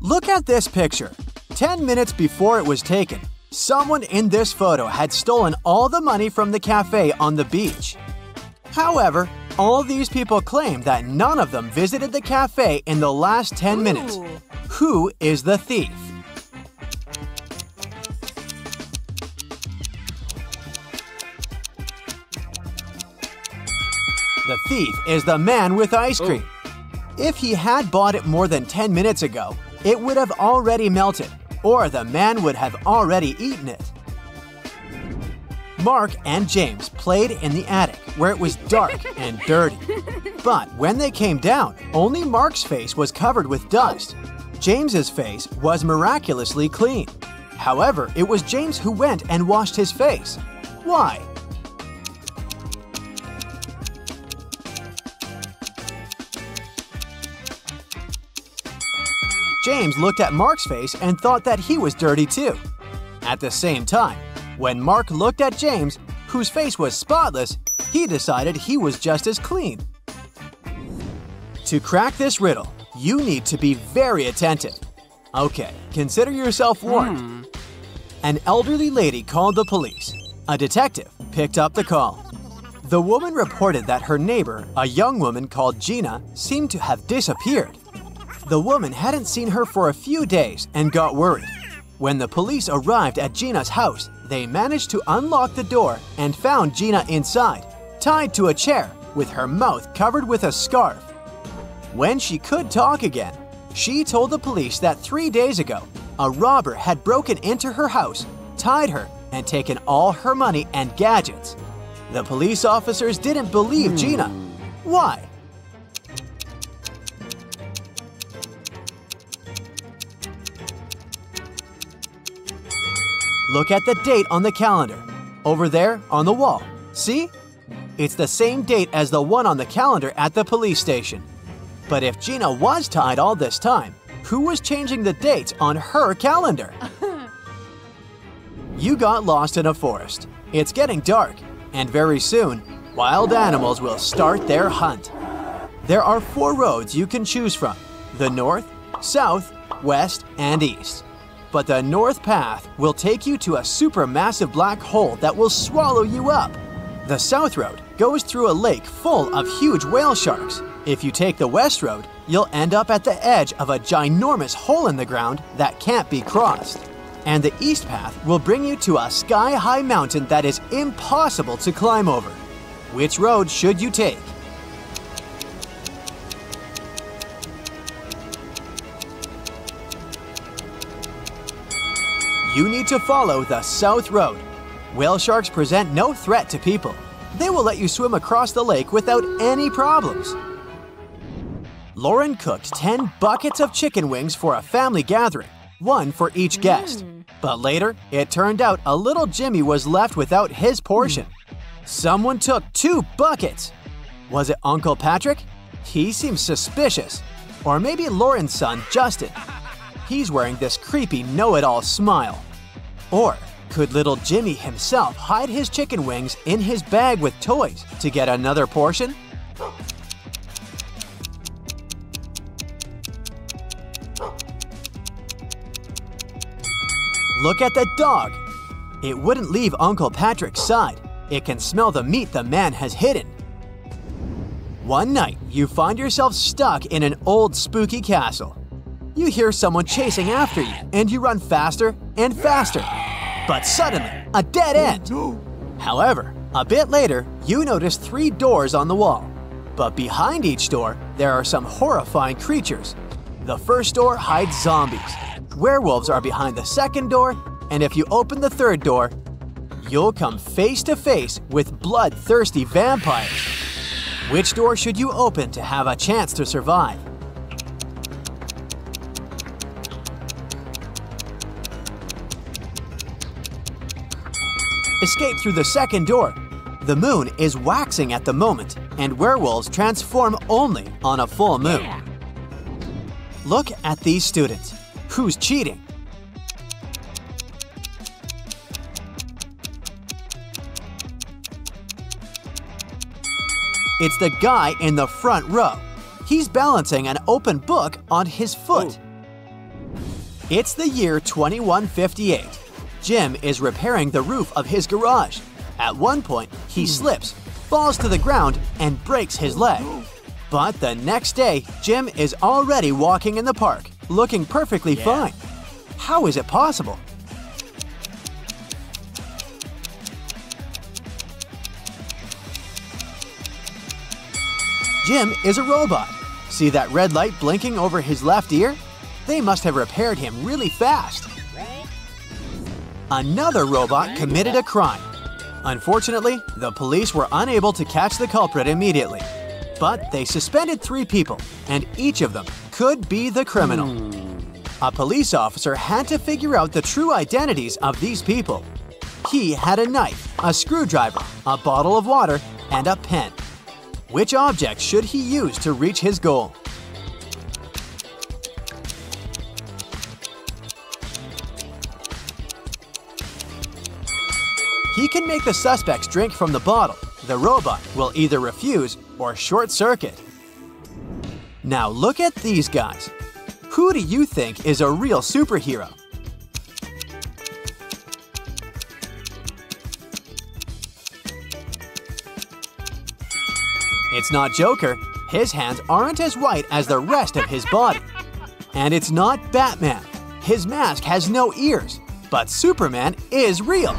Look at this picture. 10 minutes before it was taken, someone in this photo had stolen all the money from the cafe on the beach. However, all these people claim that none of them visited the cafe in the last 10 minutes. Who is the thief? The thief is the man with ice cream. If he had bought it more than 10 minutes ago, it would have already melted, or the man would have already eaten it. Mark and James played in the attic where it was dark and dirty. But when they came down, only Mark's face was covered with dust. James's face was miraculously clean. However, it was James who went and washed his face. Why? James looked at Mark's face and thought that he was dirty too. At the same time, when Mark looked at James, whose face was spotless, he decided he was just as clean. To crack this riddle, you need to be very attentive. Okay, consider yourself warned. Hmm. An elderly lady called the police. A detective picked up the call. The woman reported that her neighbor, a young woman called Gina, seemed to have disappeared. The woman hadn't seen her for a few days and got worried. When the police arrived at Gina's house, they managed to unlock the door and found Gina inside, tied to a chair, with her mouth covered with a scarf. When she could talk again, she told the police that three days ago, a robber had broken into her house, tied her, and taken all her money and gadgets. The police officers didn't believe hmm. Gina. Why? Look at the date on the calendar. Over there on the wall. See? It's the same date as the one on the calendar at the police station. But if Gina was tied all this time, who was changing the dates on her calendar? you got lost in a forest. It's getting dark, and very soon, wild animals will start their hunt. There are four roads you can choose from the north, south, west, and east. But the north path will take you to a supermassive black hole that will swallow you up. The south road goes through a lake full of huge whale sharks. If you take the west road, you'll end up at the edge of a ginormous hole in the ground that can't be crossed. And the east path will bring you to a sky high mountain that is impossible to climb over. Which road should you take? You need to follow the South Road. Whale sharks present no threat to people. They will let you swim across the lake without any problems. Lauren cooked 10 buckets of chicken wings for a family gathering, one for each guest. Hmm. But later, it turned out a little Jimmy was left without his portion. Someone took two buckets. Was it Uncle Patrick? He seems suspicious. Or maybe Lauren's son, Justin. He's wearing this creepy know it all smile. Or could little Jimmy himself hide his chicken wings in his bag with toys to get another portion? Look at the dog. It wouldn't leave Uncle Patrick's side. It can smell the meat the man has hidden. One night, you find yourself stuck in an old spooky castle. You hear someone chasing after you, and you run faster and faster. But suddenly, a dead end. However, a bit later, you notice three doors on the wall. But behind each door, there are some horrifying creatures. The first door hides zombies. Werewolves are behind the second door, and if you open the third door, you'll come face to face with bloodthirsty vampires. Which door should you open to have a chance to survive? Escape through the second door. The moon is waxing at the moment, and werewolves transform only on a full moon. Yeah. Look at these students. Who's cheating? It's the guy in the front row. He's balancing an open book on his foot. It's the year 2158. Jim is repairing the roof of his garage. At one point, he hmm. slips, falls to the ground, and breaks his leg. But the next day, Jim is already walking in the park, looking perfectly Yeah. fine. How is it possible? Jim is a robot. See that red light blinking over his left ear? They must have repaired him really fast. Another robot committed a crime. Unfortunately, the police were unable to catch the culprit immediately. But they suspended three people, and each of them could be the criminal. A police officer had to figure out the true identities of these people. He had a knife, a screwdriver, a bottle of water, and a pen. Which object should he use to reach his goal? He can make the suspects drink from the bottle. The robot will either refuse or short circuit. Now look at these guys. Who do you think is a real superhero? It's not Joker. His hands aren't as white as the rest of his body. And it's not Batman. His mask has no ears. But Superman is real.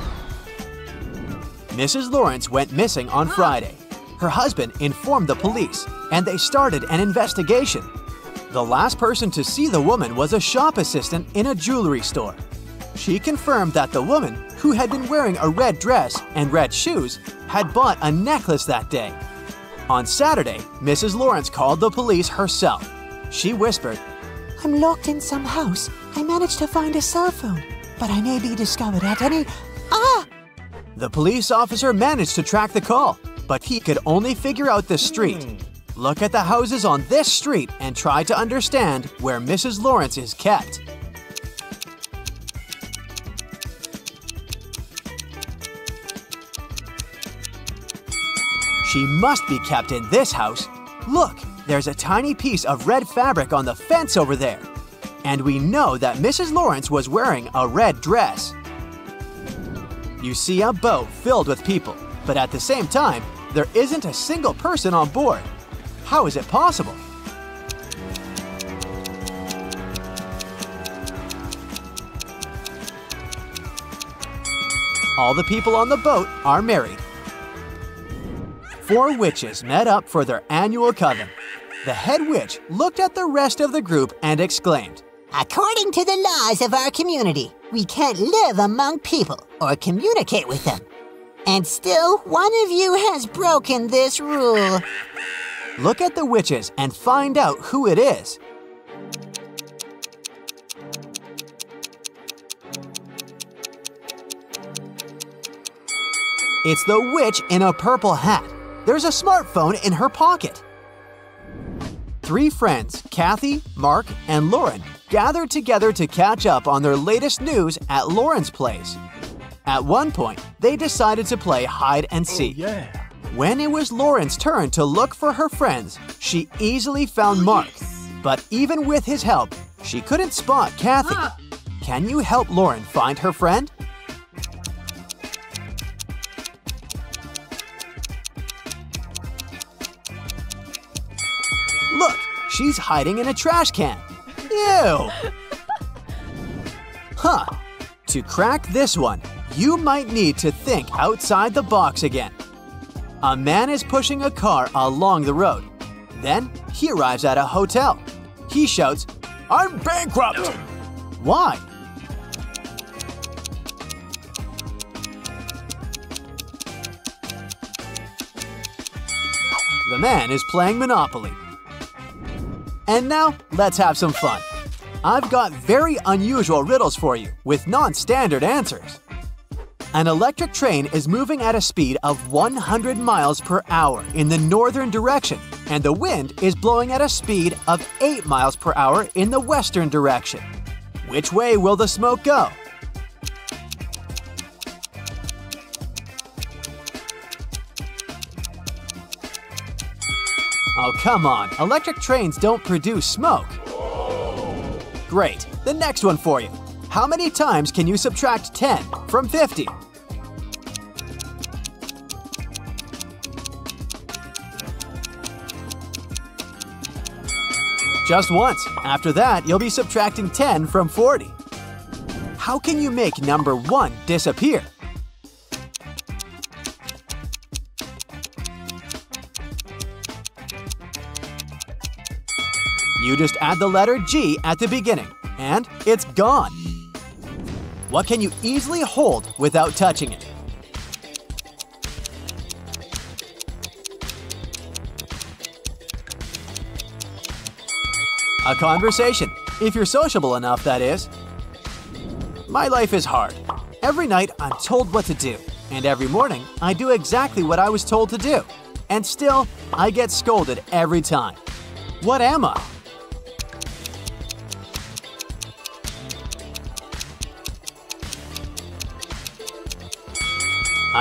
Mrs. Lawrence went missing on Friday. Her husband informed the police, and they started an investigation. The last person to see the woman was a shop assistant in a jewelry store. She confirmed that the woman, who had been wearing a red dress and red shoes, had bought a necklace that day. On Saturday, Mrs. Lawrence called the police herself. She whispered, I'm locked in some house. I managed to find a cell phone, but I may be discovered at any. Ah! The police officer managed to track the call, but he could only figure out the street. Hmm. Look at the houses on this street and try to understand where Mrs. Lawrence is kept. She must be kept in this house. Look, there's a tiny piece of red fabric on the fence over there. And we know that Mrs. Lawrence was wearing a red dress. You see a boat filled with people, but at the same time, there isn't a single person on board. How is it possible? All the people on the boat are married. Four witches met up for their annual coven. The head witch looked at the rest of the group and exclaimed, According to the laws of our community, we can't live among people or communicate with them. And still, one of you has broken this rule. Look at the witches and find out who it is. It's the witch in a purple hat. There's a smartphone in her pocket. Three friends, Kathy, Mark, and Lauren, gathered together to catch up on their latest news at Lauren's place. At one point, they decided to play hide and oh, seek. Yeah. When it was Lauren's turn to look for her friends, she easily found Mark. But even with his help, she couldn't spot Kathy. Can you help Lauren find her friend? Look, she's hiding in a trash can. Ew! Huh. To crack this one, you might need to think outside the box again. A man is pushing a car along the road. Then he arrives at a hotel. He shouts, I'm bankrupt! Why? The man is playing Monopoly. And now, let's have some fun. I've got very unusual riddles for you with non standard answers. An electric train is moving at a speed of 100 miles per hour in the northern direction, and the wind is blowing at a speed of 8 miles per hour in the western direction. Which way will the smoke go? Oh, come on. Electric trains don't produce smoke. Great. The next one for you. How many times can you subtract 10 from 50? Just once. After that, you'll be subtracting 10 from 40. How can you make number 1 disappear? You just add the letter G at the beginning, and it's gone. What can you easily hold without touching it? A conversation, if you're sociable enough, that is. My life is hard. Every night I'm told what to do, and every morning I do exactly what I was told to do. And still, I get scolded every time. What am I?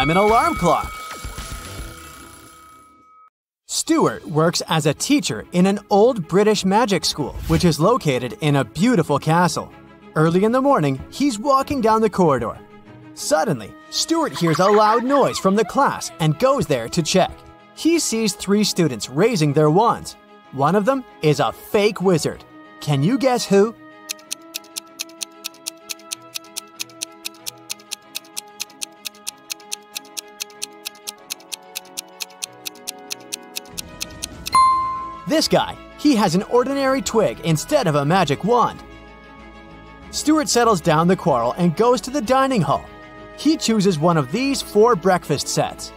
I'm an alarm clock. Stuart works as a teacher in an old British magic school, which is located in a beautiful castle. Early in the morning, he's walking down the corridor. Suddenly, Stuart hears a loud noise from the class and goes there to check. He sees three students raising their wands. One of them is a fake wizard. Can you guess who? This guy, he has an ordinary twig instead of a magic wand. Stuart settles down the quarrel and goes to the dining hall. He chooses one of these four breakfast sets.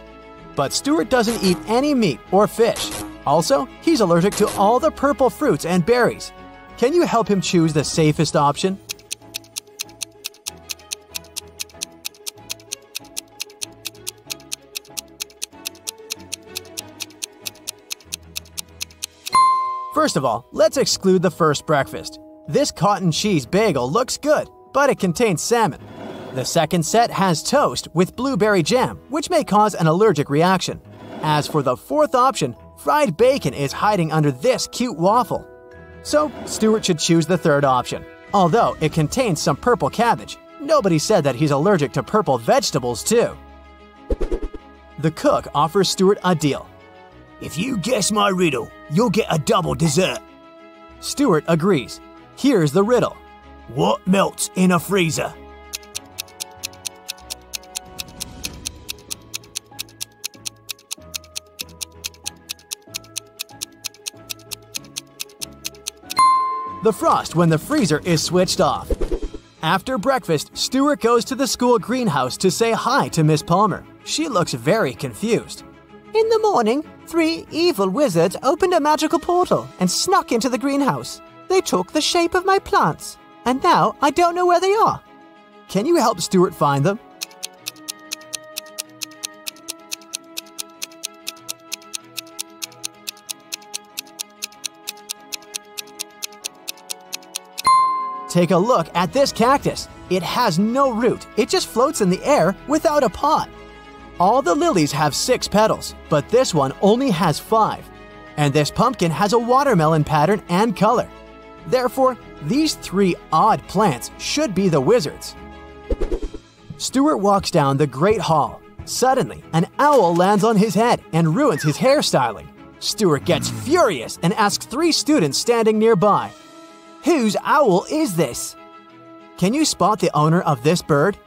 But Stuart doesn't eat any meat or fish. Also, he's allergic to all the purple fruits and berries. Can you help him choose the safest option? First of all, let's exclude the first breakfast. This cotton cheese bagel looks good, but it contains salmon. The second set has toast with blueberry jam, which may cause an allergic reaction. As for the fourth option, fried bacon is hiding under this cute waffle. So, Stuart should choose the third option. Although it contains some purple cabbage, nobody said that he's allergic to purple vegetables, too. The cook offers Stuart a deal. If you guess my riddle, you'll get a double dessert. Stuart agrees. Here's the riddle What melts in a freezer? The frost when the freezer is switched off. After breakfast, Stuart goes to the school greenhouse to say hi to Miss Palmer. She looks very confused. In the morning, three evil wizards opened a magical portal and snuck into the greenhouse. They took the shape of my plants, and now I don't know where they are. Can you help Stuart find them? Take a look at this cactus. It has no root, it just floats in the air without a pot. All the lilies have six petals, but this one only has five. And this pumpkin has a watermelon pattern and color. Therefore, these three odd plants should be the wizards. Stuart walks down the Great Hall. Suddenly, an owl lands on his head and ruins his hairstyling. Stuart gets furious and asks three students standing nearby, Whose owl is this? Can you spot the owner of this bird?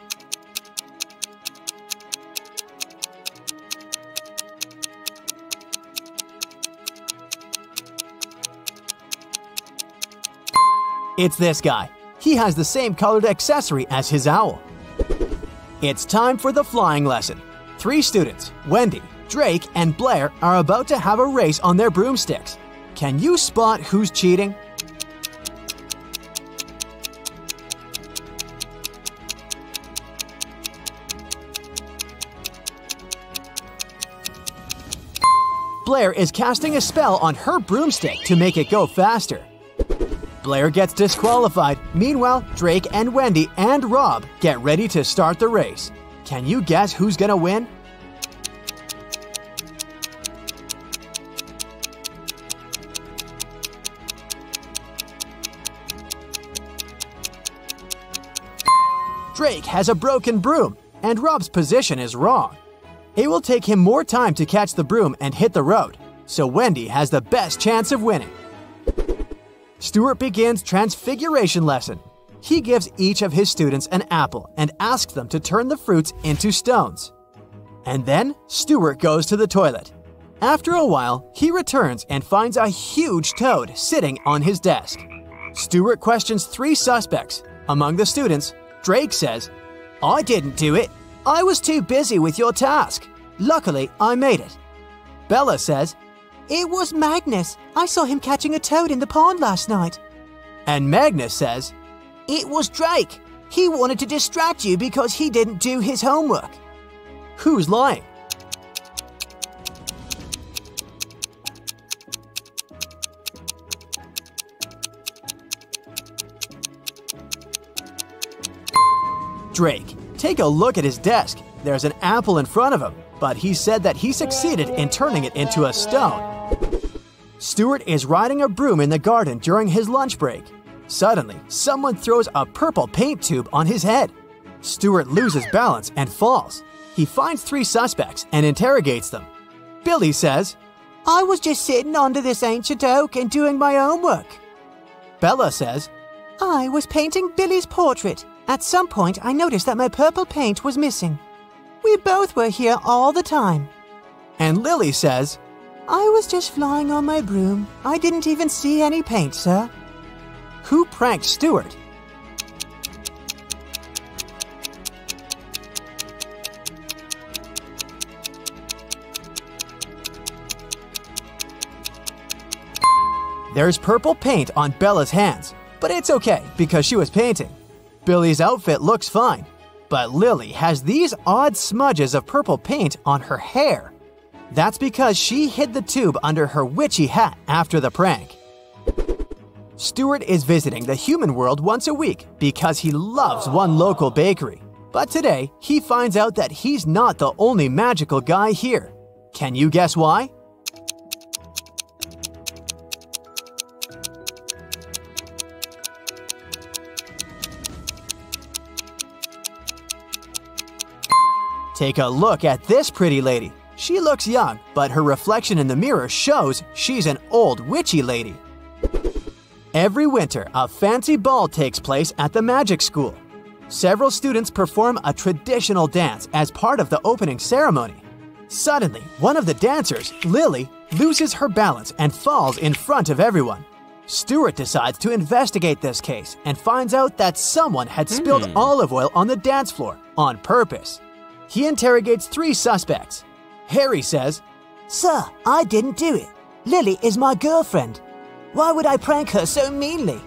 It's this guy. He has the same colored accessory as his owl. It's time for the flying lesson. Three students, Wendy, Drake, and Blair, are about to have a race on their broomsticks. Can you spot who's cheating? Blair is casting a spell on her broomstick to make it go faster. Blair gets disqualified. Meanwhile, Drake and Wendy and Rob get ready to start the race. Can you guess who's gonna win? Drake has a broken broom, and Rob's position is wrong. It will take him more time to catch the broom and hit the road, so Wendy has the best chance of winning. Stuart begins Transfiguration lesson. He gives each of his students an apple and asks them to turn the fruits into stones. And then Stuart goes to the toilet. After a while, he returns and finds a huge toad sitting on his desk. Stuart questions three suspects. Among the students, Drake says, I didn't do it. I was too busy with your task. Luckily, I made it. Bella says, It was Magnus. I saw him catching a toad in the pond last night. And Magnus says, It was Drake. He wanted to distract you because he didn't do his homework. Who's lying? Drake. Take a look at his desk. There's an apple in front of him, but he said that he succeeded in turning it into a stone. Stuart is riding a broom in the garden during his lunch break. Suddenly, someone throws a purple paint tube on his head. Stuart loses balance and falls. He finds three suspects and interrogates them. Billy says, I was just sitting under this ancient oak and doing my homework. Bella says, I was painting Billy's portrait. At some point, I noticed that my purple paint was missing. We both were here all the time. And Lily says, I was just flying on my broom. I didn't even see any paint, sir. Who pranked Stuart? There's purple paint on Bella's hands, but it's okay because she was painting. Billy's outfit looks fine, but Lily has these odd smudges of purple paint on her hair. That's because she hid the tube under her witchy hat after the prank. Stuart is visiting the human world once a week because he loves one local bakery. But today, he finds out that he's not the only magical guy here. Can you guess why? Take a look at this pretty lady. She looks young, but her reflection in the mirror shows she's an old witchy lady. Every winter, a fancy ball takes place at the magic school. Several students perform a traditional dance as part of the opening ceremony. Suddenly, one of the dancers, Lily, loses her balance and falls in front of everyone. Stuart decides to investigate this case and finds out that someone had spilled hmm. olive oil on the dance floor on purpose. He interrogates three suspects. Harry says, Sir, I didn't do it. Lily is my girlfriend. Why would I prank her so meanly?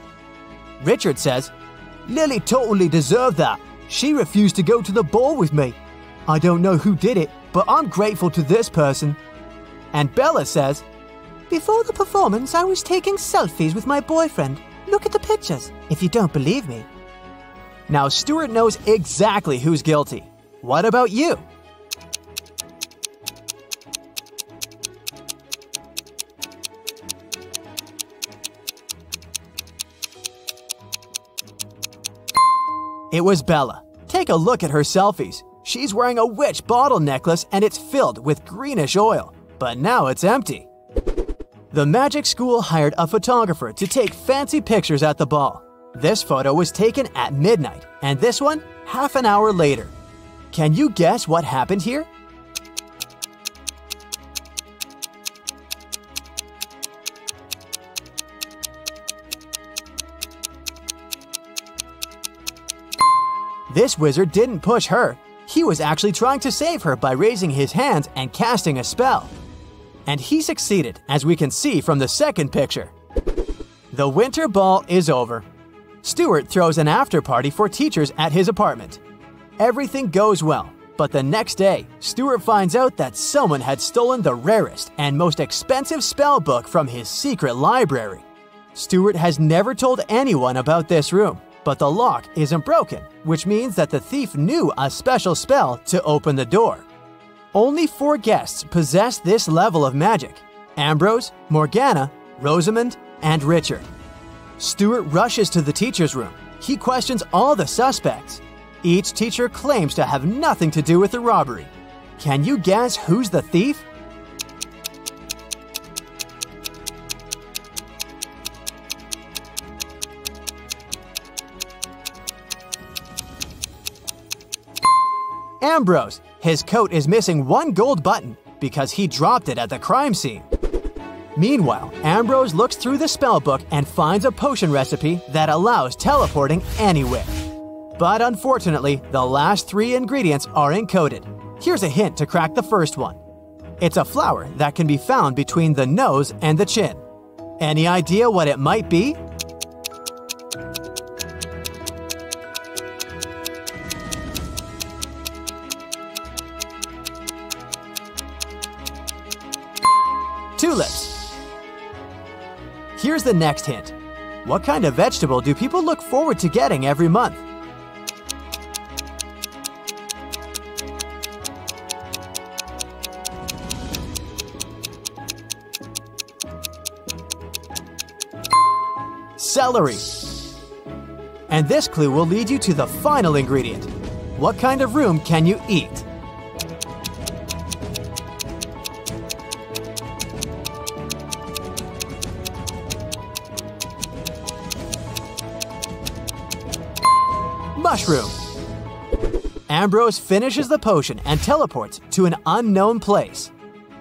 Richard says, Lily totally deserved that. She refused to go to the ball with me. I don't know who did it, but I'm grateful to this person. and Bella says, Before the performance, I was taking selfies with my boyfriend. Look at the pictures, if you don't believe me. Now Stuart knows exactly who's guilty. What about you? It was Bella. Take a look at her selfies. She's wearing a witch bottle necklace and it's filled with greenish oil, but now it's empty. The magic school hired a photographer to take fancy pictures at the ball. This photo was taken at midnight, and this one half an hour later. Can you guess what happened here? This wizard didn't push her. He was actually trying to save her by raising his hands and casting a spell. And he succeeded, as we can see from the second picture. The winter ball is over. Stuart throws an after party for teachers at his apartment. Everything goes well, but the next day, Stuart finds out that someone had stolen the rarest and most expensive spell book from his secret library. Stuart has never told anyone about this room, but the lock isn't broken, which means that the thief knew a special spell to open the door. Only four guests possess this level of magic Ambrose, Morgana, Rosamond, and Richard. Stuart rushes to the teacher's room. He questions all the suspects. Each teacher claims to have nothing to do with the robbery. Can you guess who's the thief? Ambrose. His coat is missing one gold button because he dropped it at the crime scene. Meanwhile, Ambrose looks through the spellbook and finds a potion recipe that allows teleporting anywhere. But unfortunately, the last three ingredients are encoded. Here's a hint to crack the first one. It's a flower that can be found between the nose and the chin. Any idea what it might be? Tulips. Here's the next hint. What kind of vegetable do people look forward to getting every month? Celery. And this clue will lead you to the final ingredient. What kind of room can you eat? Ambrose finishes the potion and teleports to an unknown place.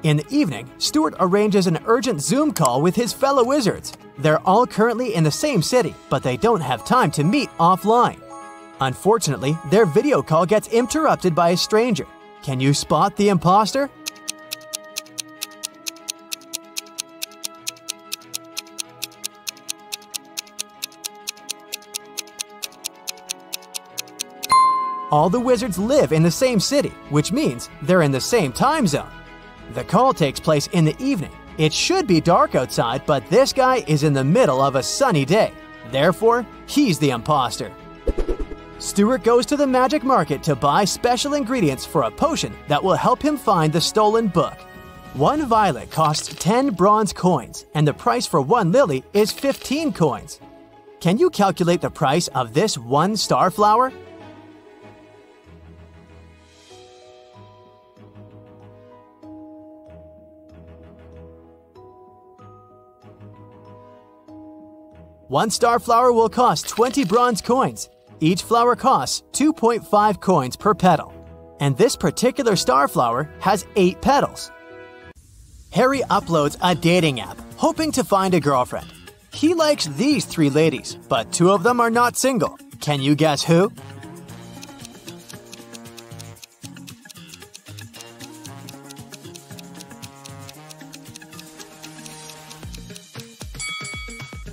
In the evening, Stuart arranges an urgent Zoom call with his fellow wizards. They're all currently in the same city, but they don't have time to meet offline. Unfortunately, their video call gets interrupted by a stranger. Can you spot the imposter? All the wizards live in the same city, which means they're in the same time zone. The call takes place in the evening. It should be dark outside, but this guy is in the middle of a sunny day. Therefore, he's the imposter. Stuart goes to the magic market to buy special ingredients for a potion that will help him find the stolen book. One violet costs 10 bronze coins, and the price for one lily is 15 coins. Can you calculate the price of this one star flower? One star flower will cost 20 bronze coins. Each flower costs 2.5 coins per petal. And this particular star flower has 8 petals. Harry uploads a dating app, hoping to find a girlfriend. He likes these three ladies, but two of them are not single. Can you guess who?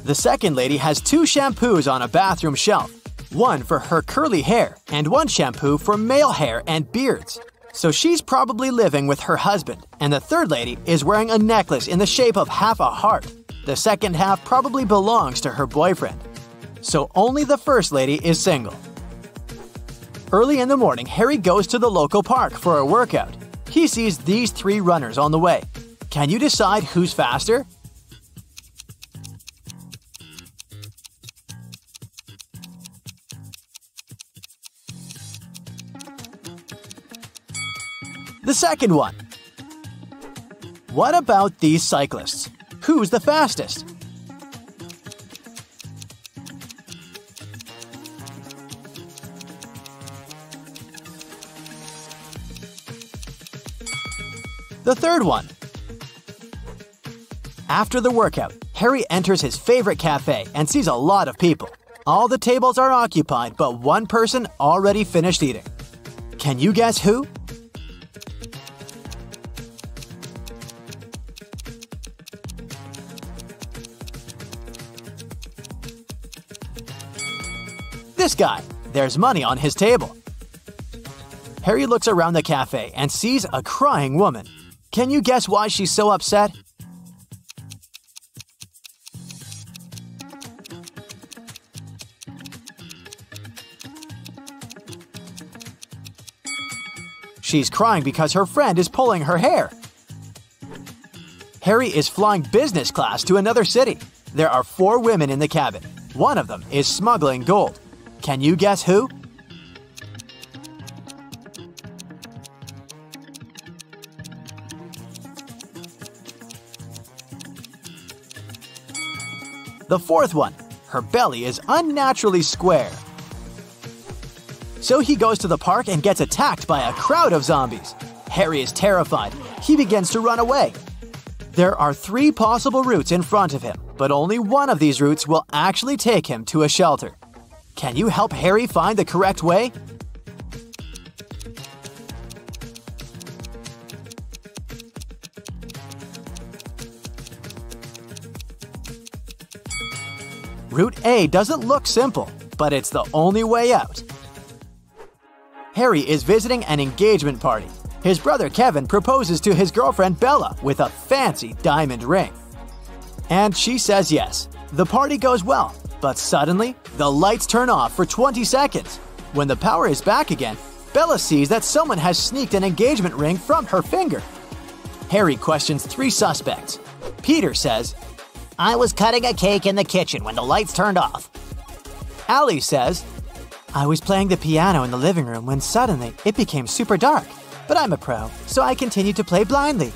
The second lady has two shampoos on a bathroom shelf one for her curly hair, and one shampoo for male hair and beards. So she's probably living with her husband, and the third lady is wearing a necklace in the shape of half a heart. The second half probably belongs to her boyfriend. So only the first lady is single. Early in the morning, Harry goes to the local park for a workout. He sees these three runners on the way. Can you decide who's faster? The second one. What about these cyclists? Who's the fastest? The third one. After the workout, Harry enters his favorite cafe and sees a lot of people. All the tables are occupied, but one person already finished eating. Can you guess who? This guy. There's money on his table. Harry looks around the cafe and sees a crying woman. Can you guess why she's so upset? She's crying because her friend is pulling her hair. Harry is flying business class to another city. There are four women in the cabin. One of them is smuggling gold. Can you guess who? The fourth one, her belly is unnaturally square. So he goes to the park and gets attacked by a crowd of zombies. Harry is terrified. He begins to run away. There are three possible routes in front of him, but only one of these routes will actually take him to a shelter. Can you help Harry find the correct way? Route A doesn't look simple, but it's the only way out. Harry is visiting an engagement party. His brother Kevin proposes to his girlfriend Bella with a fancy diamond ring. And she says yes. The party goes well, but suddenly, the lights turn off for 20 seconds. When the power is back again, Bella sees that someone has sneaked an engagement ring from her finger. Harry questions three suspects. Peter says, I was cutting a cake in the kitchen when the lights turned off. Allie says, I was playing the piano in the living room when suddenly it became super dark. But I'm a pro, so I continued to play blindly.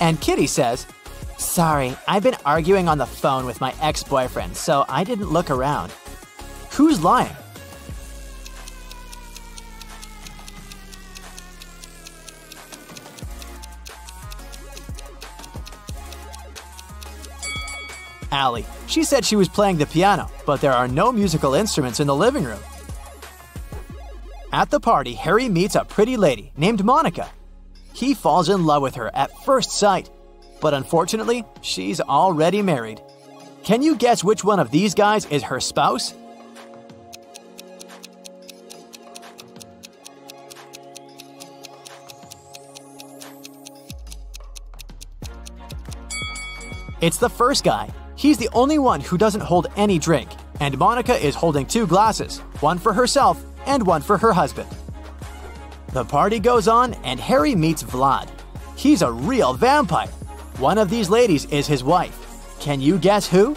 And Kitty says, Sorry, I've been arguing on the phone with my ex boyfriend, so I didn't look around. Who's lying? Allie. She said she was playing the piano, but there are no musical instruments in the living room. At the party, Harry meets a pretty lady named Monica. He falls in love with her at first sight, but unfortunately, she's already married. Can you guess which one of these guys is her spouse? It's the first guy. He's the only one who doesn't hold any drink, and Monica is holding two glasses, one for herself and one for her husband. The party goes on, and Harry meets Vlad. He's a real vampire. One of these ladies is his wife. Can you guess who?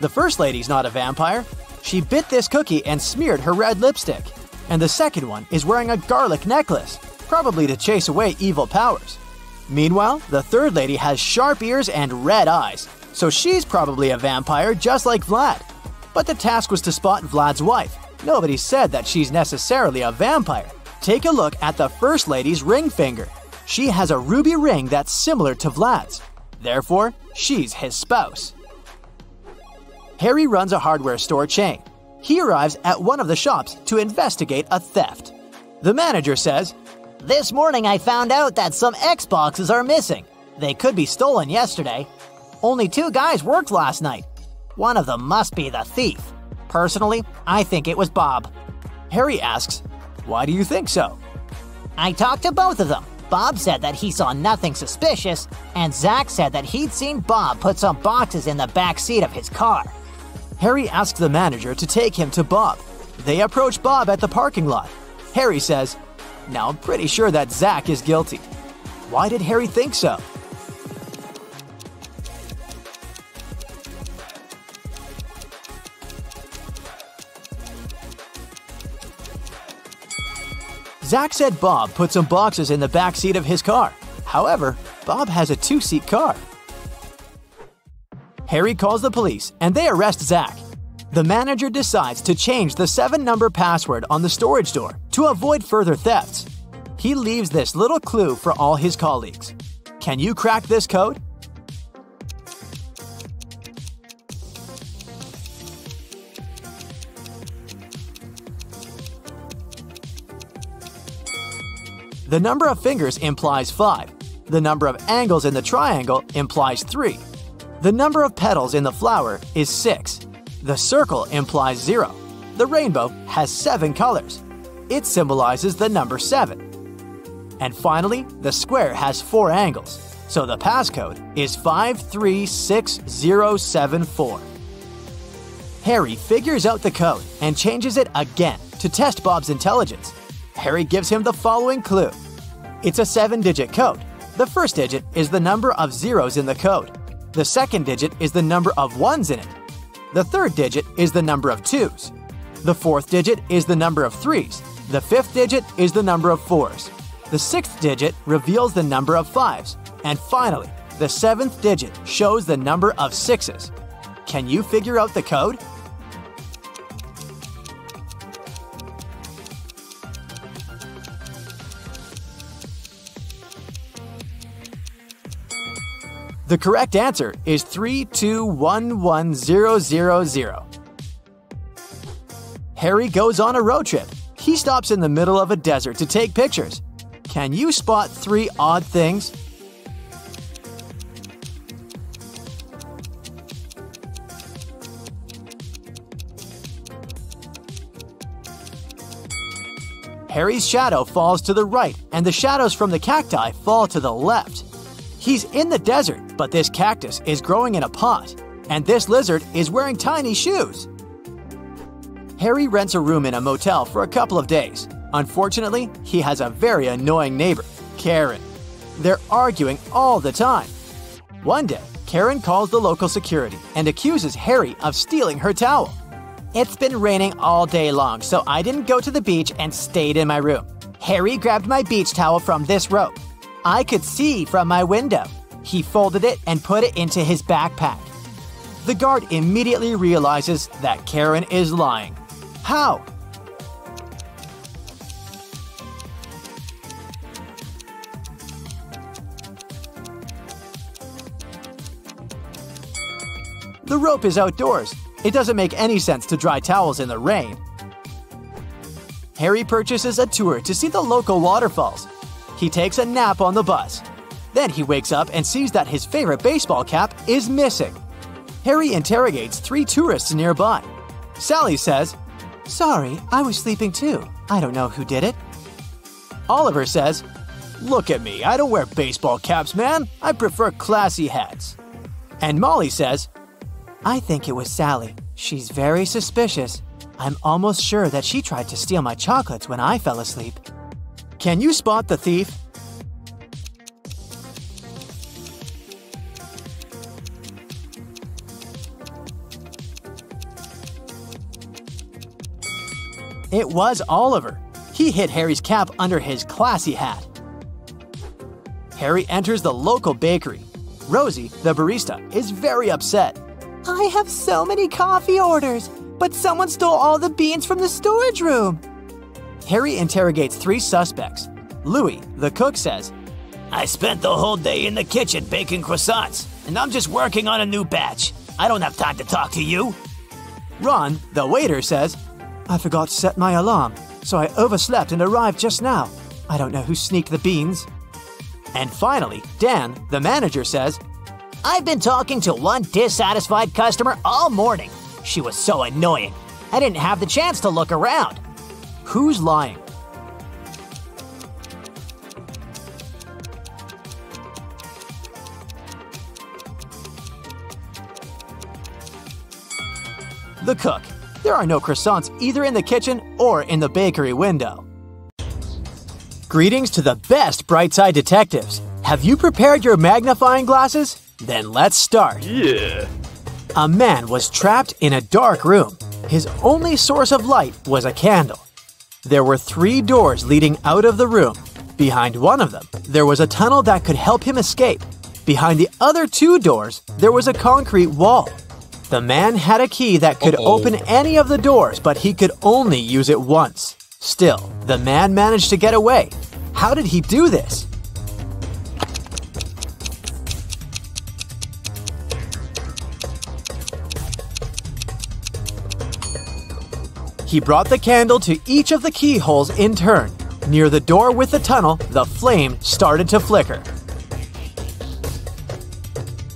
The first lady's not a vampire. She bit this cookie and smeared her red lipstick. And the second one is wearing a garlic necklace, probably to chase away evil powers. Meanwhile, the third lady has sharp ears and red eyes, so she's probably a vampire just like Vlad. But the task was to spot Vlad's wife. Nobody said that she's necessarily a vampire. Take a look at the first lady's ring finger. She has a ruby ring that's similar to Vlad's. Therefore, she's his spouse. Harry runs a hardware store chain. He arrives at one of the shops to investigate a theft. The manager says, This morning I found out that some Xboxes are missing. They could be stolen yesterday. Only two guys worked last night. One of them must be the thief. Personally, I think it was Bob. Harry asks, Why do you think so? I talked to both of them. Bob said that he saw nothing suspicious, and Zach said that he'd seen Bob put some boxes in the back seat of his car. Harry asks the manager to take him to Bob. They approach Bob at the parking lot. Harry says, Now I'm pretty sure that Zach is guilty. Why did Harry think so? Zach said Bob put some boxes in the back seat of his car. However, Bob has a two seat car. Harry calls the police and they arrest Zach. The manager decides to change the seven number password on the storage door to avoid further thefts. He leaves this little clue for all his colleagues. Can you crack this code? The number of fingers implies 5. The number of angles in the triangle implies 3. The number of petals in the flower is 6. The circle implies 0. The rainbow has 7 colors. It symbolizes the number 7. And finally, the square has 4 angles, so the passcode is 536074. Harry figures out the code and changes it again to test Bob's intelligence. Harry gives him the following clue. It's a 7-digit code. The first digit is the number of zeros in the code. The second digit is the number of ones in it. The third digit is the number of twos. The fourth digit is the number of threes. The fifth digit is the number of fours. The sixth digit reveals the number of fives. And finally, the seventh digit shows the number of sixes. Can you figure out the code? The correct answer is 3211000. Harry goes on a road trip. He stops in the middle of a desert to take pictures. Can you spot three odd things? Harry's shadow falls to the right, and the shadows from the cacti fall to the left. He's in the desert, but this cactus is growing in a pot, and this lizard is wearing tiny shoes. Harry rents a room in a motel for a couple of days. Unfortunately, he has a very annoying neighbor, Karen. They're arguing all the time. One day, Karen calls the local security and accuses Harry of stealing her towel. It's been raining all day long, so I didn't go to the beach and stayed in my room. Harry grabbed my beach towel from this rope. I could see from my window. He folded it and put it into his backpack. The guard immediately realizes that Karen is lying. How? The rope is outdoors. It doesn't make any sense to dry towels in the rain. Harry purchases a tour to see the local waterfalls. He takes a nap on the bus. Then he wakes up and sees that his favorite baseball cap is missing. Harry interrogates three tourists nearby. Sally says, Sorry, I was sleeping too. I don't know who did it. Oliver says, Look at me, I don't wear baseball caps, man. I prefer classy hats. And Molly says, I think it was Sally. She's very suspicious. I'm almost sure that she tried to steal my chocolates when I fell asleep. Can you spot the thief? It was Oliver. He hid Harry's cap under his classy hat. Harry enters the local bakery. Rosie, the barista, is very upset. I have so many coffee orders, but someone stole all the beans from the storage room. Harry interrogates three suspects. Louis, the cook, says, I spent the whole day in the kitchen baking croissants, and I'm just working on a new batch. I don't have time to talk to you. Ron, the waiter, says, I forgot to set my alarm, so I overslept and arrived just now. I don't know who sneaked the beans. And finally, Dan, the manager, says, I've been talking to one dissatisfied customer all morning. She was so annoying. I didn't have the chance to look around. Who's lying? The cook. There are no croissants either in the kitchen or in the bakery window. Greetings to the best Brightside detectives. Have you prepared your magnifying glasses? Then let's start. Yeah. A man was trapped in a dark room. His only source of light was a candle. There were three doors leading out of the room. Behind one of them, there was a tunnel that could help him escape. Behind the other two doors, there was a concrete wall. The man had a key that could Uh-oh. open any of the doors, but he could only use it once. Still, the man managed to get away. How did he do this? He brought the candle to each of the keyholes in turn. Near the door with the tunnel, the flame started to flicker.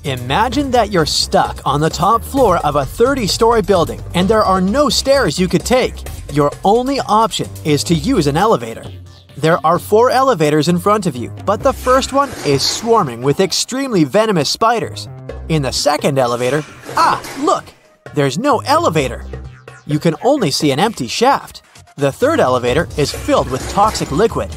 Imagine that you're stuck on the top floor of a 30 story building and there are no stairs you could take. Your only option is to use an elevator. There are four elevators in front of you, but the first one is swarming with extremely venomous spiders. In the second elevator, ah, look, there's no elevator you can only see an empty shaft. The third elevator is filled with toxic liquid.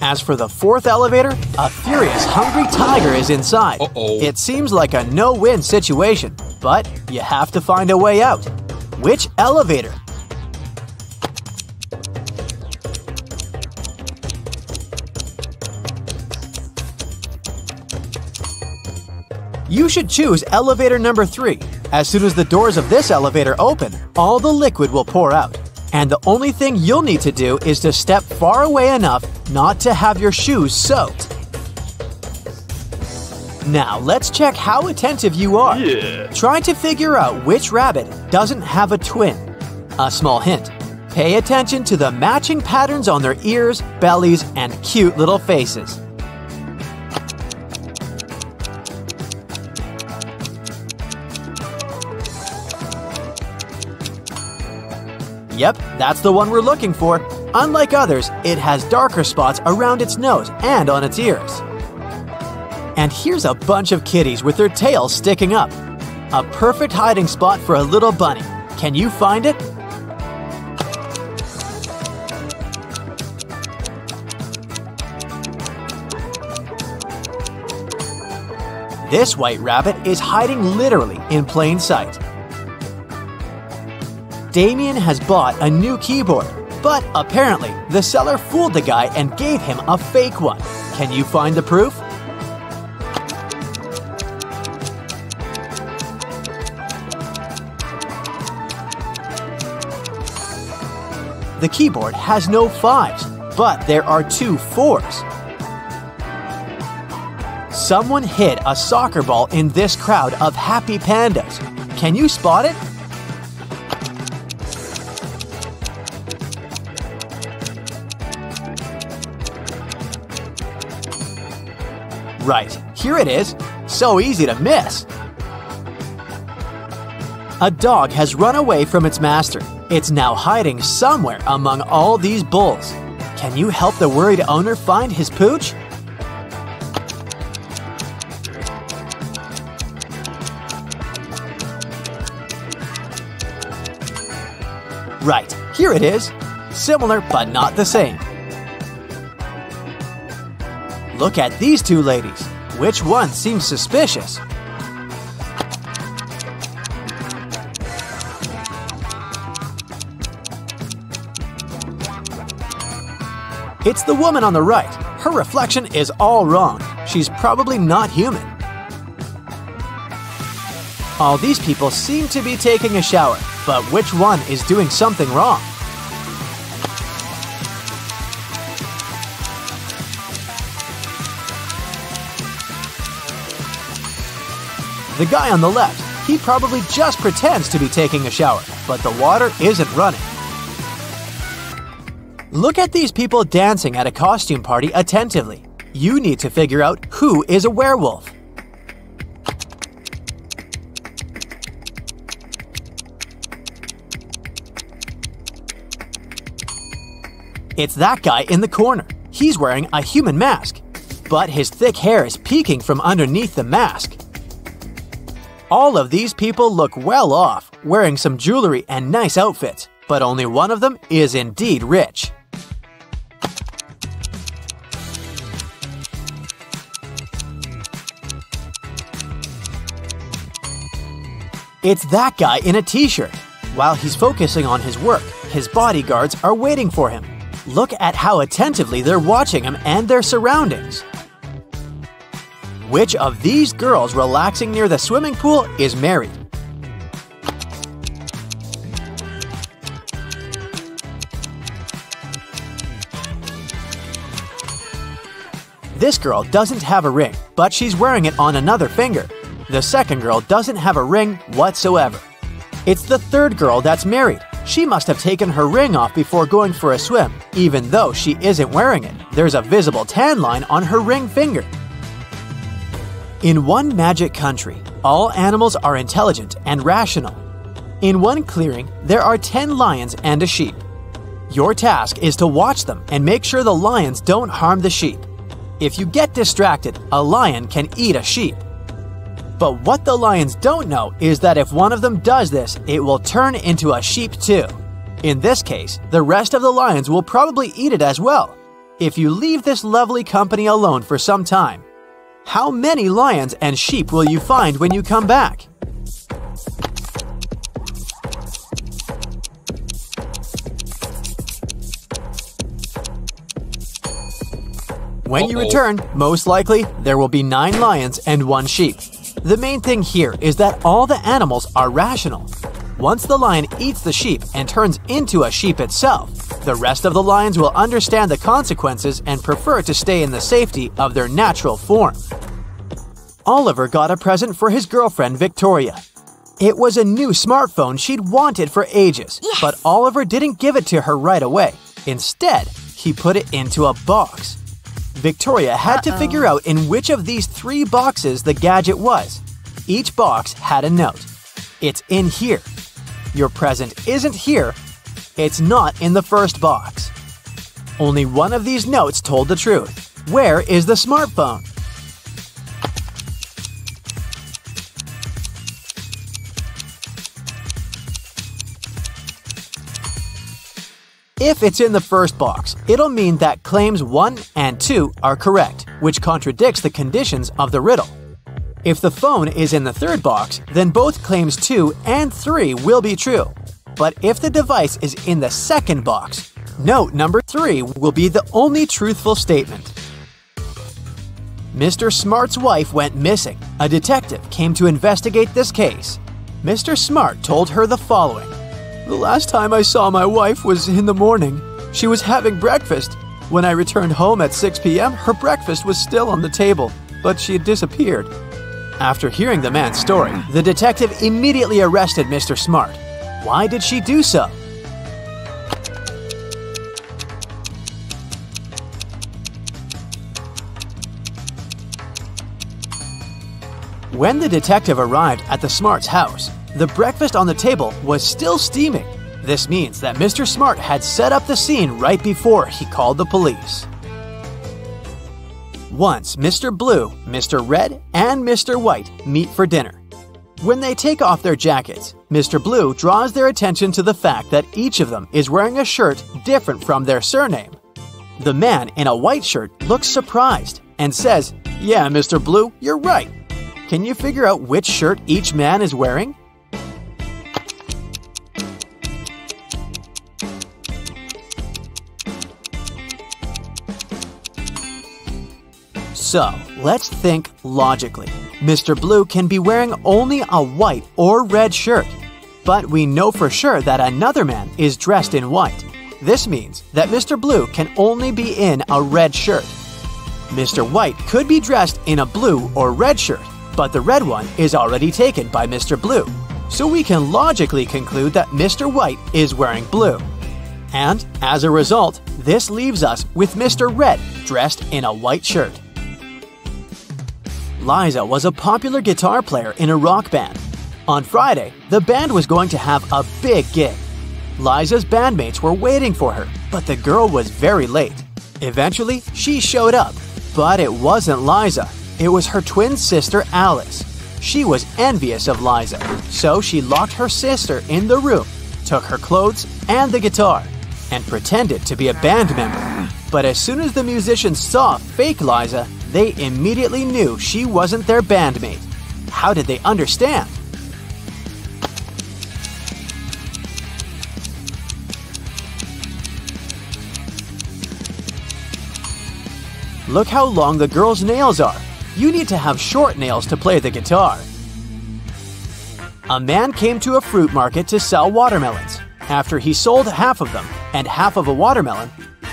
As for the fourth elevator, a furious, hungry tiger is inside. Uh-oh. It seems like a no win situation, but you have to find a way out. Which elevator? You should choose elevator number three, as soon as the doors of this elevator open, all the liquid will pour out. And the only thing you'll need to do is to step far away enough not to have your shoes soaked. Now, let's check how attentive you are. Yeah. Try to figure out which rabbit doesn't have a twin. A small hint pay attention to the matching patterns on their ears, bellies, and cute little faces. Yep, that's the one we're looking for. Unlike others, it has darker spots around its nose and on its ears. And here's a bunch of kitties with their tails sticking up. A perfect hiding spot for a little bunny. Can you find it? This white rabbit is hiding literally in plain sight. Damien has bought a new keyboard, but apparently the seller fooled the guy and gave him a fake one. Can you find the proof? The keyboard has no fives, but there are two fours. Someone hid a soccer ball in this crowd of happy pandas. Can you spot it? Right, here it is. So easy to miss. A dog has run away from its master. It's now hiding somewhere among all these bulls. Can you help the worried owner find his pooch? Right, here it is. Similar, but not the same. Look at these two ladies. Which one seems suspicious? It's the woman on the right. Her reflection is all wrong. She's probably not human. All these people seem to be taking a shower, but which one is doing something wrong? The guy on the left, he probably just pretends to be taking a shower, but the water isn't running. Look at these people dancing at a costume party attentively. You need to figure out who is a werewolf. It's that guy in the corner. He's wearing a human mask, but his thick hair is peeking from underneath the mask. All of these people look well off, wearing some jewelry and nice outfits, but only one of them is indeed rich. It's that guy in a t shirt. While he's focusing on his work, his bodyguards are waiting for him. Look at how attentively they're watching him and their surroundings. Which of these girls relaxing near the swimming pool is married? This girl doesn't have a ring, but she's wearing it on another finger. The second girl doesn't have a ring whatsoever. It's the third girl that's married. She must have taken her ring off before going for a swim, even though she isn't wearing it. There's a visible tan line on her ring finger. In one magic country, all animals are intelligent and rational. In one clearing, there are 10 lions and a sheep. Your task is to watch them and make sure the lions don't harm the sheep. If you get distracted, a lion can eat a sheep. But what the lions don't know is that if one of them does this, it will turn into a sheep too. In this case, the rest of the lions will probably eat it as well. If you leave this lovely company alone for some time, how many lions and sheep will you find when you come back? When you return, most likely there will be nine lions and one sheep. The main thing here is that all the animals are rational. Once the lion eats the sheep and turns into a sheep itself, the rest of the lions will understand the consequences and prefer to stay in the safety of their natural form. Oliver got a present for his girlfriend Victoria. It was a new smartphone she'd wanted for ages, Yes. but Oliver didn't give it to her right away. Instead, he put it into a box. Victoria had to figure out in which of these three boxes the gadget was. Each box had a note. It's in here. Your present isn't here. It's not in the first box. Only one of these notes told the truth. Where is the smartphone? If it's in the first box, it'll mean that claims 1 and 2 are correct, which contradicts the conditions of the riddle. If the phone is in the third box, then both claims 2 and 3 will be true. But if the device is in the second box, note number 3 will be the only truthful statement. Mr. Smart's wife went missing. A detective came to investigate this case. Mr. Smart told her the following The last time I saw my wife was in the morning. She was having breakfast. When I returned home at 6 p.m., her breakfast was still on the table, but she had disappeared. After hearing the man's story, the detective immediately arrested Mr. Smart. Why did she do so? When the detective arrived at the Smart's house, the breakfast on the table was still steaming. This means that Mr. Smart had set up the scene right before he called the police. Once Mr. Blue, Mr. Red, and Mr. White meet for dinner. When they take off their jackets, Mr. Blue draws their attention to the fact that each of them is wearing a shirt different from their surname. The man in a white shirt looks surprised and says, Yeah, Mr. Blue, you're right. Can you figure out which shirt each man is wearing? So, let's think logically. Mr. Blue can be wearing only a white or red shirt, but we know for sure that another man is dressed in white. This means that Mr. Blue can only be in a red shirt. Mr. White could be dressed in a blue or red shirt, but the red one is already taken by Mr. Blue. So we can logically conclude that Mr. White is wearing blue. And as a result, this leaves us with Mr. Red dressed in a white shirt. Liza was a popular guitar player in a rock band. On Friday, the band was going to have a big gig. Liza's bandmates were waiting for her, but the girl was very late. Eventually, she showed up, but it wasn't Liza. It was her twin sister Alice. She was envious of Liza, so she locked her sister in the room, took her clothes and the guitar, and pretended to be a band member. But as soon as the musicians saw fake Liza, they immediately knew she wasn't their bandmate. How did they understand? Look how long the girl's nails are. You need to have short nails to play the guitar. A man came to a fruit market to sell watermelons. After he sold half of them and half of a watermelon,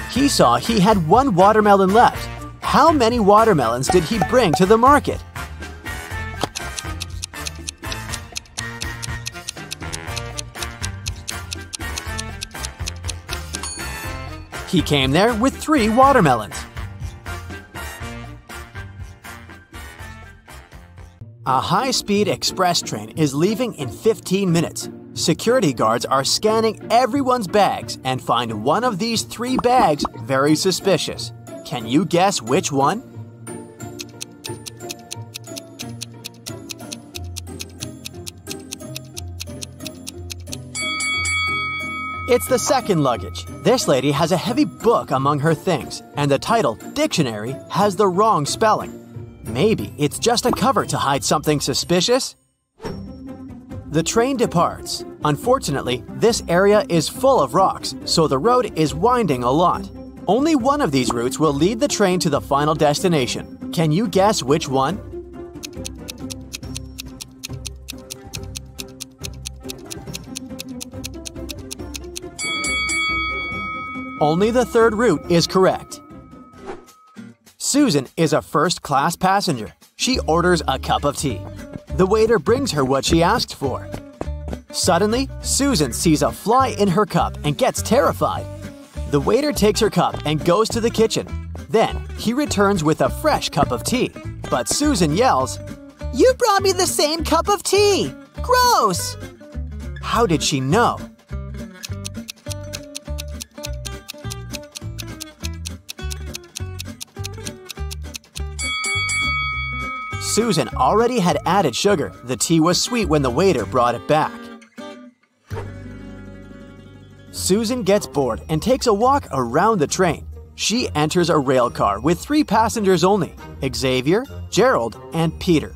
he saw he had one watermelon left. How many watermelons did he bring to the market? He came there with three watermelons. A high speed express train is leaving in 15 minutes. Security guards are scanning everyone's bags and find one of these three bags very suspicious. Can you guess which one? It's the second luggage. This lady has a heavy book among her things, and the title, Dictionary, has the wrong spelling. Maybe it's just a cover to hide something suspicious? The train departs. Unfortunately, this area is full of rocks, so the road is winding a lot. Only one of these routes will lead the train to the final destination. Can you guess which one? Only the third route is correct. Susan is a first class passenger. She orders a cup of tea. The waiter brings her what she asked for. Suddenly, Susan sees a fly in her cup and gets terrified. The waiter takes her cup and goes to the kitchen. Then, he returns with a fresh cup of tea. But Susan yells, You brought me the same cup of tea! Gross! How did she know? Susan already had added sugar. The tea was sweet when the waiter brought it back. Susan gets bored and takes a walk around the train. She enters a rail car with three passengers only Xavier, Gerald, and Peter.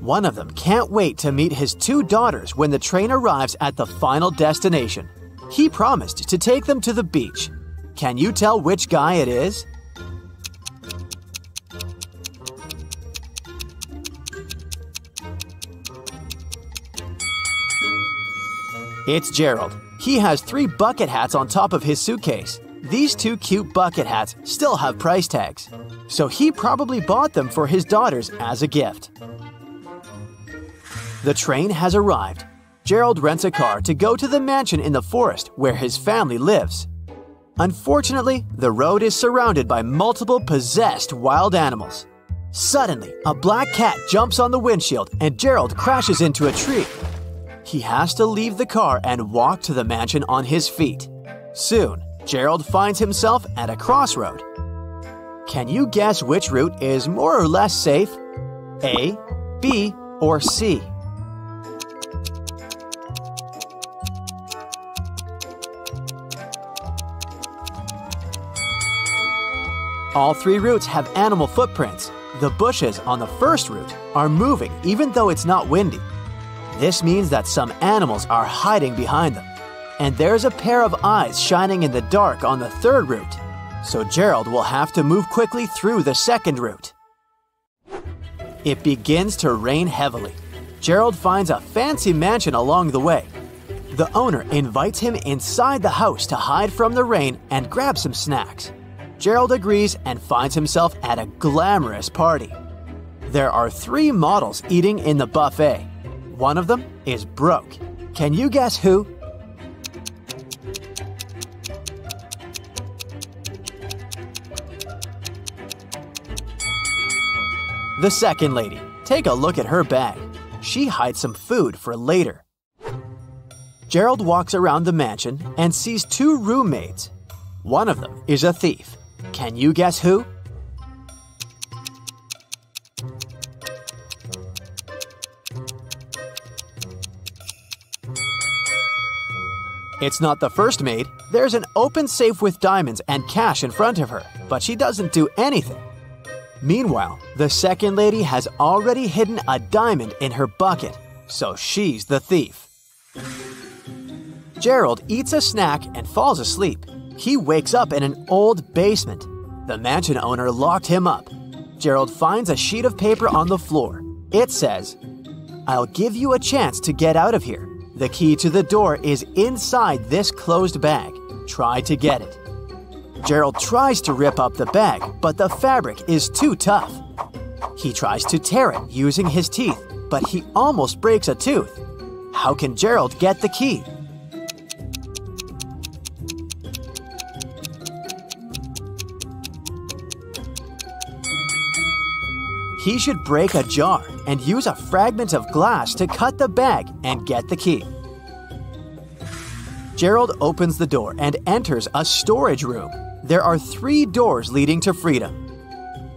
One of them can't wait to meet his two daughters when the train arrives at the final destination. He promised to take them to the beach. Can you tell which guy it is? It's Gerald. He has three bucket hats on top of his suitcase. These two cute bucket hats still have price tags, so he probably bought them for his daughters as a gift. The train has arrived. Gerald rents a car to go to the mansion in the forest where his family lives. Unfortunately, the road is surrounded by multiple possessed wild animals. Suddenly, a black cat jumps on the windshield and Gerald crashes into a tree. He has to leave the car and walk to the mansion on his feet. Soon, Gerald finds himself at a crossroad. Can you guess which route is more or less safe? A, B, or C? All three routes have animal footprints. The bushes on the first route are moving even though it's not windy. This means that some animals are hiding behind them. And there's a pair of eyes shining in the dark on the third route. So Gerald will have to move quickly through the second route. It begins to rain heavily. Gerald finds a fancy mansion along the way. The owner invites him inside the house to hide from the rain and grab some snacks. Gerald agrees and finds himself at a glamorous party. There are three models eating in the buffet. One of them is broke. Can you guess who? The second lady. Take a look at her bag. She hides some food for later. Gerald walks around the mansion and sees two roommates. One of them is a thief. Can you guess who? It's not the first maid. There's an open safe with diamonds and cash in front of her, but she doesn't do anything. Meanwhile, the second lady has already hidden a diamond in her bucket, so she's the thief. Gerald eats a snack and falls asleep. He wakes up in an old basement. The mansion owner locked him up. Gerald finds a sheet of paper on the floor. It says, I'll give you a chance to get out of here. The key to the door is inside this closed bag. Try to get it. Gerald tries to rip up the bag, but the fabric is too tough. He tries to tear it using his teeth, but he almost breaks a tooth. How can Gerald get the key? He should break a jar and use a fragment of glass to cut the bag and get the key. Gerald opens the door and enters a storage room. There are three doors leading to freedom.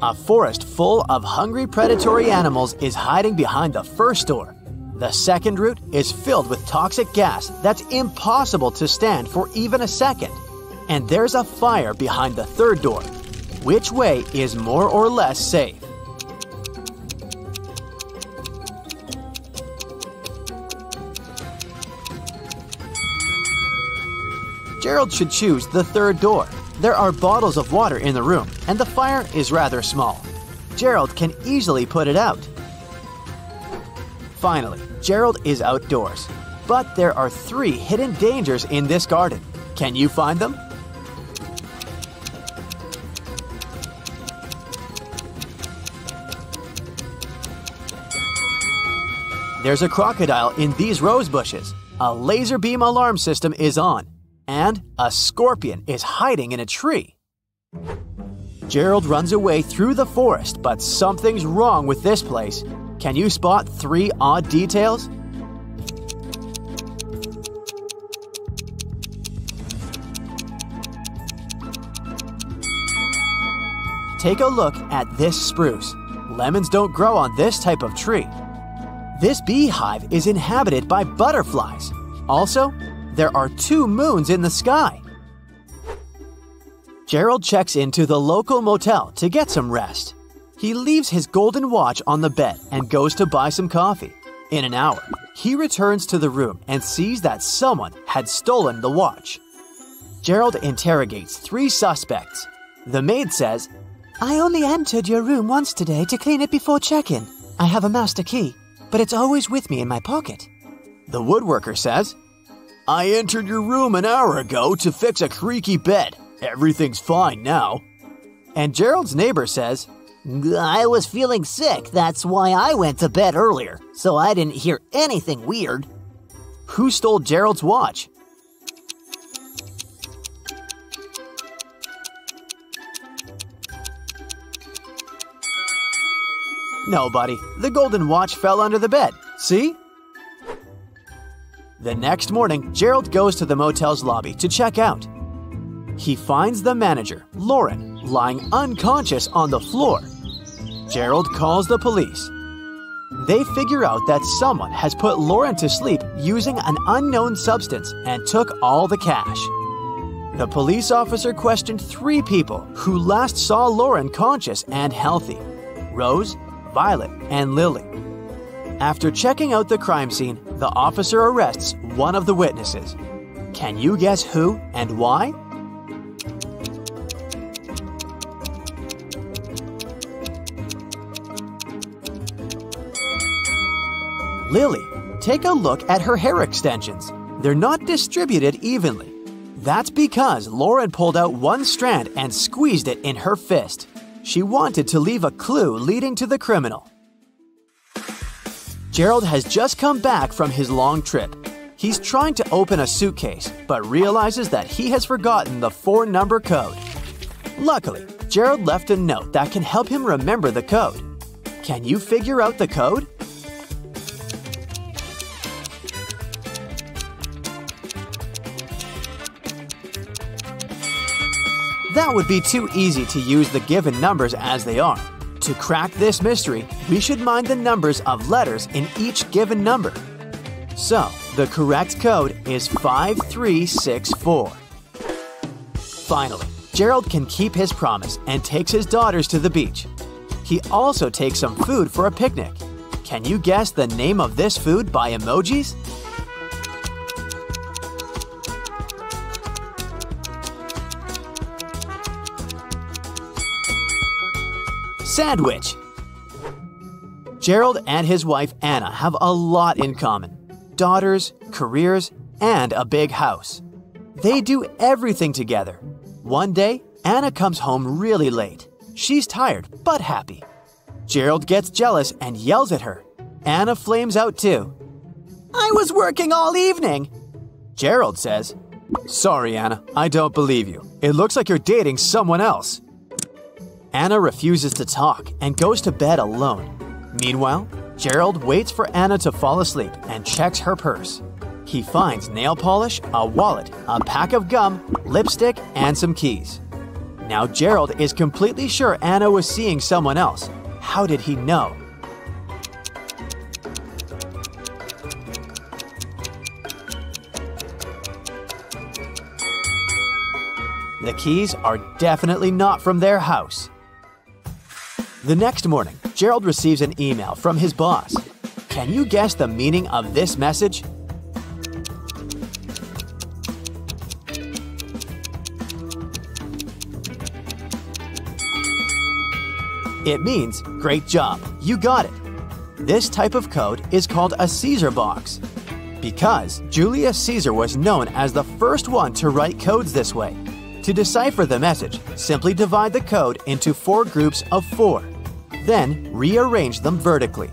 A forest full of hungry predatory animals is hiding behind the first door. The second route is filled with toxic gas that's impossible to stand for even a second. And there's a fire behind the third door. Which way is more or less safe? Gerald should choose the third door. There are bottles of water in the room, and the fire is rather small. Gerald can easily put it out. Finally, Gerald is outdoors. But there are three hidden dangers in this garden. Can you find them? There's a crocodile in these rose bushes. A laser beam alarm system is on. And a scorpion is hiding in a tree. Gerald runs away through the forest, but something's wrong with this place. Can you spot three odd details? Take a look at this spruce. Lemons don't grow on this type of tree. This beehive is inhabited by butterflies. Also, there are two moons in the sky. Gerald checks into the local motel to get some rest. He leaves his golden watch on the bed and goes to buy some coffee. In an hour, he returns to the room and sees that someone had stolen the watch. Gerald interrogates three suspects. The maid says I only entered your room once today to clean it before check in. I have a master key, but it's always with me in my pocket. The woodworker says, I entered your room an hour ago to fix a creaky bed. Everything's fine now. And Gerald's neighbor says, I was feeling sick, that's why I went to bed earlier, so I didn't hear anything weird. Who stole Gerald's watch? Nobody. The golden watch fell under the bed. See? The next morning, Gerald goes to the motel's lobby to check out. He finds the manager, Lauren, lying unconscious on the floor. Gerald calls the police. They figure out that someone has put Lauren to sleep using an unknown substance and took all the cash. The police officer questioned three people who last saw Lauren conscious and healthy Rose, Violet, and Lily. After checking out the crime scene, the officer arrests one of the witnesses. Can you guess who and why? Lily, take a look at her hair extensions. They're not distributed evenly. That's because Lauren pulled out one strand and squeezed it in her fist. She wanted to leave a clue leading to the criminal. Gerald has just come back from his long trip. He's trying to open a suitcase, but realizes that he has forgotten the four number code. Luckily, Gerald left a note that can help him remember the code. Can you figure out the code? That would be too easy to use the given numbers as they are. To crack this mystery, we should mind the numbers of letters in each given number. So, the correct code is 5364. Finally, Gerald can keep his promise and takes his daughters to the beach. He also takes some food for a picnic. Can you guess the name of this food by emojis? Sandwich. Gerald and his wife Anna have a lot in common daughters, careers, and a big house. They do everything together. One day, Anna comes home really late. She's tired but happy. Gerald gets jealous and yells at her. Anna flames out too. I was working all evening. Gerald says, Sorry, Anna, I don't believe you. It looks like you're dating someone else. Anna refuses to talk and goes to bed alone. Meanwhile, Gerald waits for Anna to fall asleep and checks her purse. He finds nail polish, a wallet, a pack of gum, lipstick, and some keys. Now Gerald is completely sure Anna was seeing someone else. How did he know? The keys are definitely not from their house. The next morning, Gerald receives an email from his boss. Can you guess the meaning of this message? It means, great job, you got it. This type of code is called a Caesar box. Because Julius Caesar was known as the first one to write codes this way. To decipher the message, simply divide the code into four groups of four. Then rearrange them vertically.